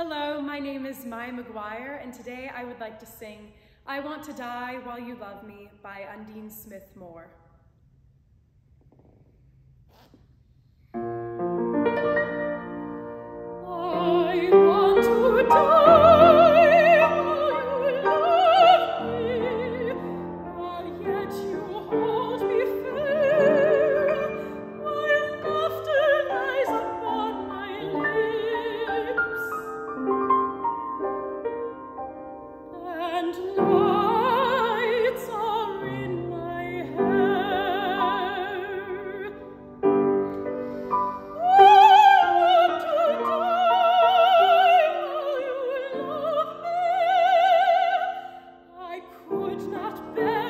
Hello, my name is Maya McGuire, and today I would like to sing I Want to Die While You Love Me by Undine Smith Moore. I want to die.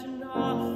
and now.